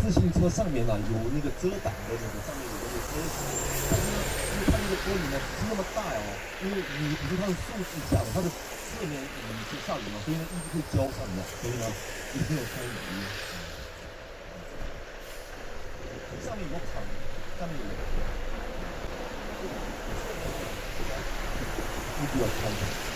自行车上面呢有那个遮挡的那个上面有那个遮挡，但是呢，因为它那个玻璃呢不是那么大哦，因为你比如说它的竖是下样，它的侧面你是下雨嘛，所以呢一直会浇上的，所以呢一定要穿雨衣。上面有棚，上面有，一定要穿。